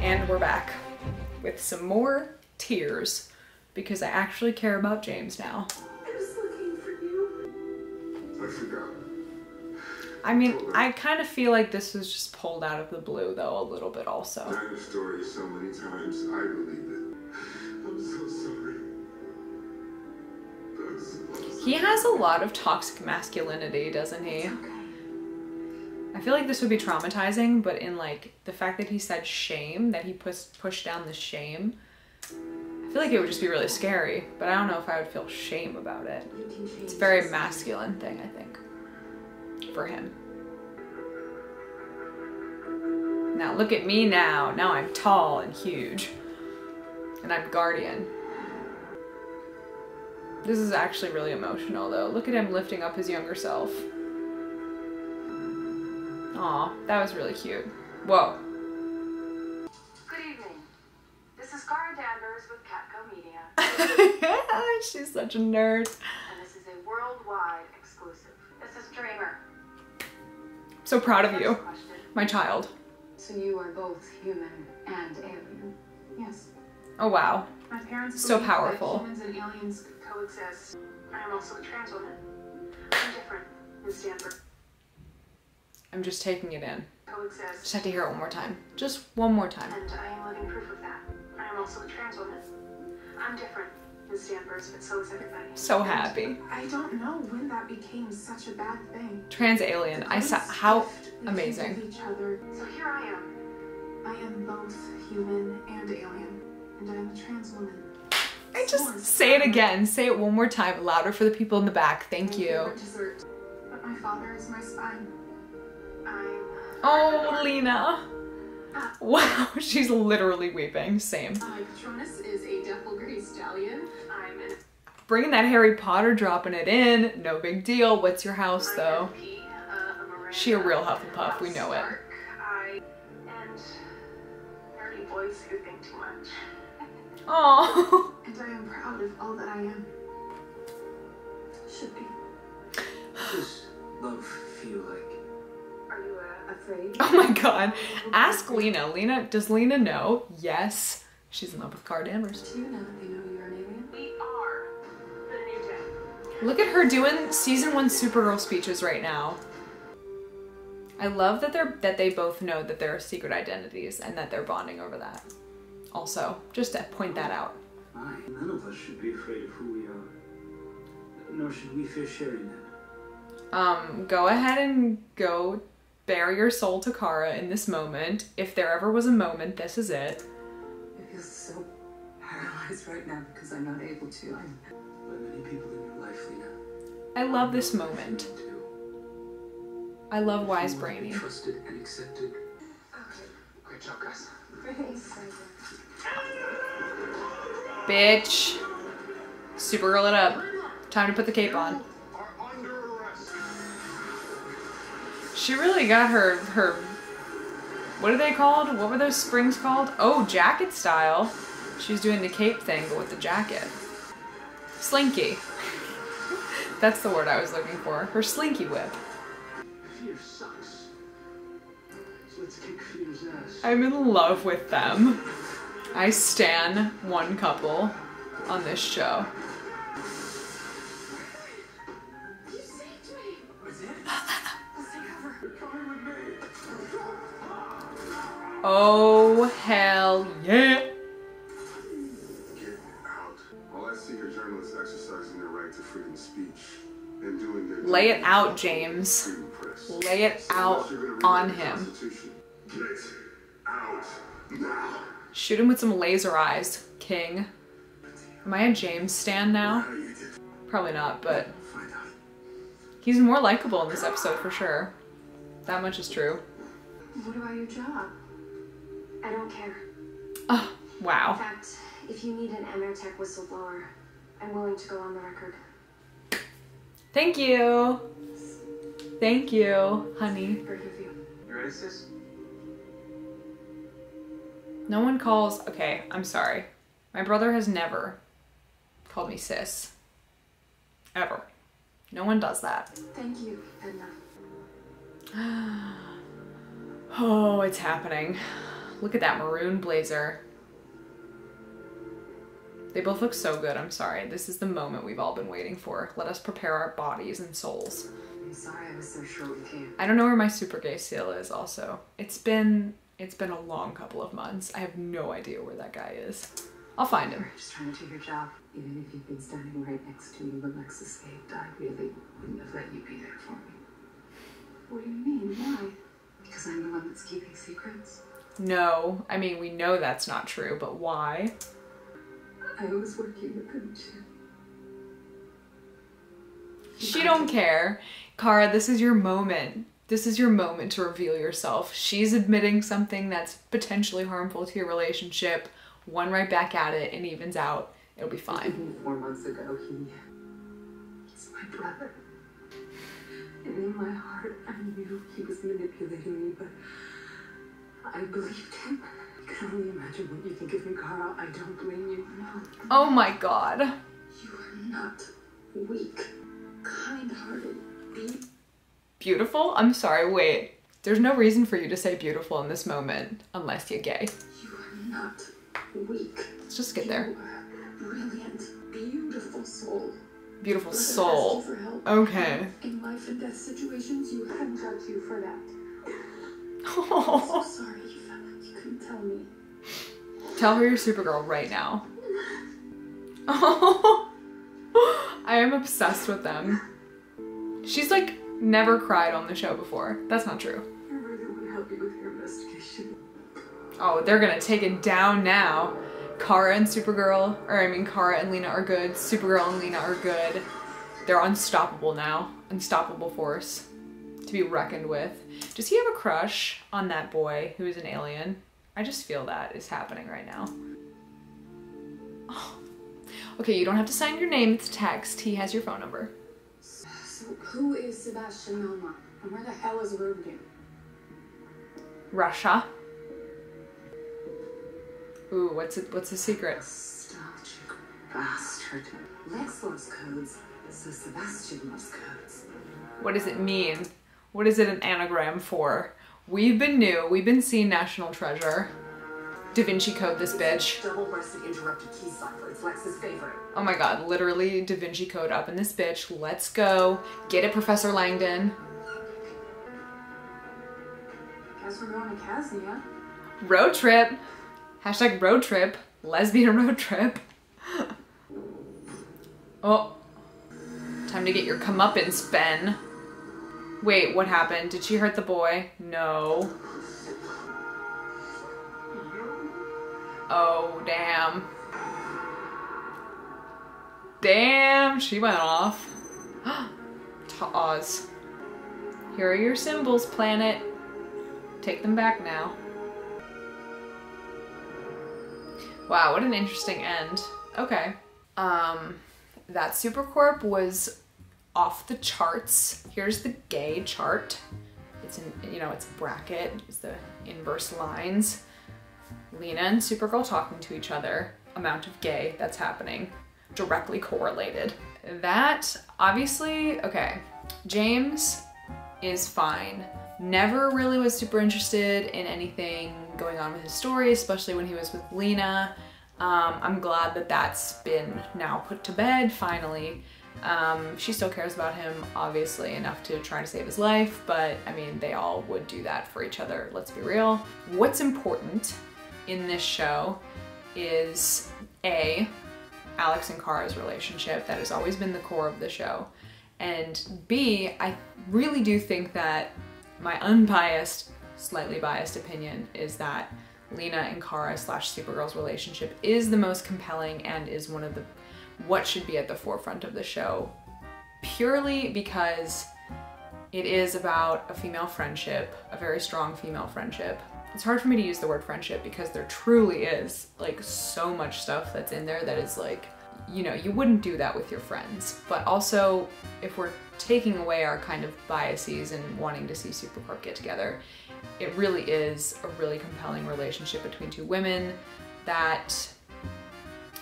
And we're back with some more tears because I actually care about James now. I was looking for you. I forgot. I mean, I kind of feel like this was just pulled out of the blue though, a little bit also. I heard the story so many times, I believe it. I'm so sorry. I'm so He has a lot of toxic masculinity, doesn't he? I feel like this would be traumatizing, but in like the fact that he said shame, that he pushed pushed down the shame, I feel like it would just be really scary. But I don't know if I would feel shame about it. It's a very masculine thing, I think, for him. Now look at me now. Now I'm tall and huge, and I'm guardian. This is actually really emotional, though. Look at him lifting up his younger self. Aw, that was really cute. Whoa. Good evening. This is Kara Danvers with Catco Media, She's such a nerd. and this is a worldwide exclusive. This is Dreamer. So proud of you, my child. So you are both human and alien? Yes. Oh wow. My parents So powerful. that humans and aliens coexist. I am also a trans woman. I'm different than Stanford. I'm just taking it in. Just have to hear it one more time. Just one more time. And I am living proof of that. I am also a trans woman. I'm different than Stanford's, but so is everybody. So happy. I don't know when that became such a bad thing. Trans alien. I saw how amazing. Each other. So here I am. I am both human and alien, and I am a trans woman. I just say it again. Say it one more time, louder for the people in the back. Thank you. But my father is my spine. I'm. Oh, Lena. Wow, she's literally weeping. Same. My Patronus is a Dapple Gray Stallion. I'm an Bringing that Harry Potter, dropping it in. No big deal. What's your house though? INFP, uh, a Miranda, She a real Hufflepuff, we know it. And boys who think too much. Oh. And I am proud of all that I am. Should be. What does love feel like? Are you uh, Afraid. Oh my god. Ask Lena. Lena, does Lena know? Yes. She's in love with Kara Danvers. Do you know that they know you're an alien? we are the new day. Look at her doing season one Supergirl speeches right now. I love that they're that they both know that there are secret identities and that they're bonding over that. Also, just to point that out. Why? None of us should be afraid of who we are. Nor should we fear sharing that. Um, go ahead and go bare your soul to Kara in this moment. If there ever was a moment, this is it. I feel so paralyzed right now because I'm not able to. I'm By many people in your life, Lena. I love this moment. I love Wise You want to Brainy. Trusted and accepted. Okay. Great job, guys. Thanks. Bitch. Supergirl it up. Time to put the cape on. She really got her her what are they called? What were those springs called? Oh, jacket style. She's doing the cape thing but with the jacket. Slinky. That's the word I was looking for. Her slinky whip. Fear sucks. So let's kick fear's ass. I'm in love with them. I stan one couple on this show. Oh hell yeah. Get out. All I see are journalists exercising their right to freedom of speech and doing their Lay it out, James. freedom of press. Lay it So out unless you're gonna on him. Out. Shoot him with some laser eyes, King. Am I a James stan now? How you did. Probably not, but he's more likable in this episode for sure. That much is true. What about your job? I don't care. Oh, wow. In fact, if you need an Amertek whistleblower, I'm willing to go on the record. Thank you. Thank you, honey. Forgive you. You ready, sis? No one calls. Okay, I'm sorry. My brother has never called me sis. Ever. No one does that. Thank you, Edna. Oh, it's happening. Look at that maroon blazer. They both look so good, I'm sorry. This is the moment we've all been waiting for. Let us prepare our bodies and souls. I'm sorry I was so short with you. I don't know where my super gay seal is also. It's been it's been a long couple of months. I have no idea where that guy is. I'll find him. You're just trying to do your job. Even if you'd been standing right next to me when Lex escaped, I really wouldn't have let you be there for me. What do you mean? Why? Because I'm the one that's keeping secrets. No, I mean we know that's not true, but why? I was working with him too. She don't care. Kara, this is your moment. This is your moment to reveal yourself. She's admitting something that's potentially harmful to your relationship. One right back at it and evens out. It'll be fine. Four months ago, he he's my brother. And in my heart, I knew he was manipulating me, but I believed him. I can only imagine what you think of me, Kara. I don't blame you. No, Oh my god. you are not weak, kind-hearted. Be Beautiful? I'm sorry, wait. There's no reason for you to say beautiful in this moment unless you're gay. you are not weak. Let's just get there. You are brilliant, beautiful soul. Beautiful soul. asked you for help. Okay. In life and death situations, you Couldn't judge you for that. I'm so sorry you you couldn't tell me. Tell her you're Supergirl right now. Oh. I am obsessed with them. She's like never cried on the show before. That's not true. Oh, they're gonna take it down now. Kara and Supergirl, or I mean, Kara and Lena are good. Supergirl and Lena are good. They're unstoppable now. Unstoppable force to be reckoned with. Does he have a crush on that boy who is an alien? I just feel that is happening right now. Oh. Okay, you don't have to sign your name, it's text. He has your phone number. So who is Sebastian Melmoth? And where the hell is Ruben? Russia. Ooh, what's it? What's the secret? Nostalgic bastard. Lex loves codes, so Sebastian loves codes. What does it mean? What is it an anagram for? We've been new. We've been seeing National Treasure. Da Vinci Code this bitch. Double-breasted interrupted key cipher. It's Lex's favorite. Oh my god, literally Da Vinci Code up in this bitch. Let's go. Get it, Professor Langdon. Guess we're going to Kasnia. Road trip. Hashtag road trip. Lesbian road trip. oh. Time to get your comeuppance, Ben. Wait, what happened? Did she hurt the boy? No. Oh, damn. Damn, she went off. Oz. Here are your symbols, planet. Take them back now. Wow, what an interesting end. Okay. Um, that Supercorp was off the charts. Here's the gay chart. It's in, you know, it's a bracket. It's the inverse lines. Lena and Supergirl talking to each other. Amount of gay that's happening. Directly correlated. That, obviously, okay. James is fine. Never really was super interested in anything going on with his story, especially when he was with Lena. Um, I'm glad that that's been now put to bed, finally. Um, she still cares about him, obviously, enough to try to save his life, but I mean, they all would do that for each other, let's be real. What's important in this show is A, Alex and Kara's relationship. That has always been the core of the show. And B, I really do think that my unbiased, slightly biased opinion is that Lena and Kara slash Supergirl's relationship is the most compelling and is one of the what should be at the forefront of the show. Purely because it is about a female friendship, a very strong female friendship. It's hard for me to use the word friendship because there truly is like so much stuff that's in there that is like, you know, you wouldn't do that with your friends. But also, if we're taking away our kind of biases and wanting to see Supercorp get together, it really is a really compelling relationship between two women that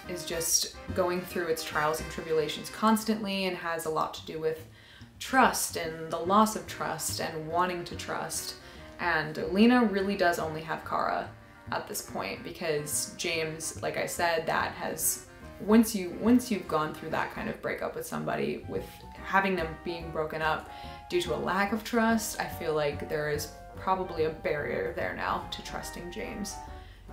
is just going through its trials and tribulations constantly and has a lot to do with trust and the loss of trust and wanting to trust. And Lena really does only have Kara. at this point because James, like I said, that has once you once you've gone through that kind of breakup with somebody with having them being broken up due to a lack of trust, I feel like there is probably a barrier there now to trusting James.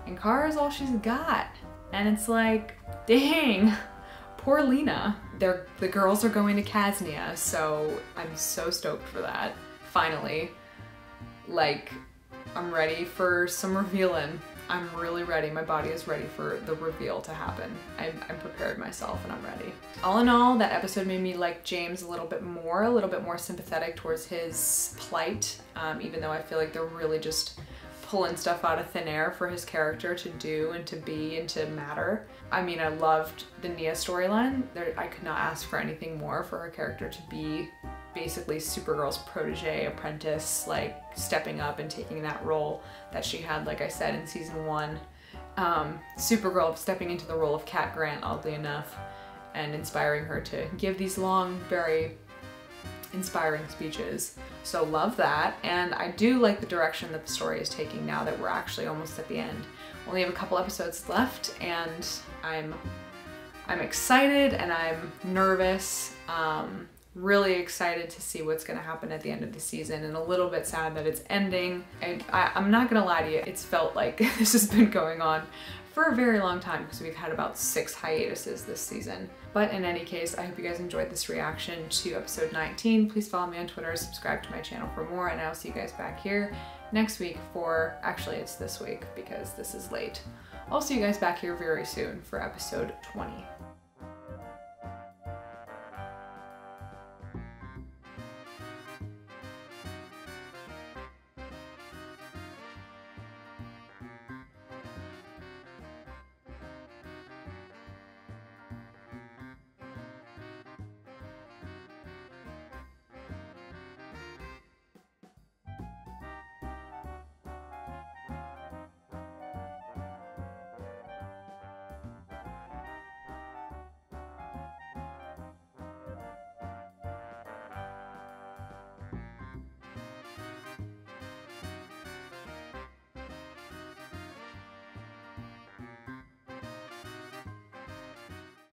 And Kara is all she's got. And it's like, dang, poor Lena. They're, the girls are going to Kasnia, so I'm so stoked for that. Finally. Like, I'm ready for some revealing. I'm really ready. My body is ready for the reveal to happen. I'm, I'm, prepared myself and I'm ready. All in all, that episode made me like James a little bit more, a little bit more sympathetic towards his plight, um, even though I feel like they're really just pulling stuff out of thin air for his character to do and to be and to matter. I mean, I loved the Nia storyline. I could not ask for anything more for her character to be basically Supergirl's protege, apprentice, like stepping up and taking that role that she had, like I said, in season one. Um, Supergirl stepping into the role of Cat Grant, oddly enough, and inspiring her to give these long, very inspiring speeches. So love that, and I do like the direction that the story is taking now that we're actually almost at the end. Only have a couple episodes left, and I'm I'm excited and I'm nervous. Um, really excited to see what's going to happen at the end of the season and a little bit sad that it's ending. And I, I'm not going to lie to you, it's felt like this has been going on for a very long time because we've had about six hiatuses this season. But in any case, I hope you guys enjoyed this reaction to episode 19. Please follow me on Twitter, subscribe to my channel for more, and I'll see you guys back here next week for, actually it's this week because this is late. I'll see you guys back here very soon for episode 20.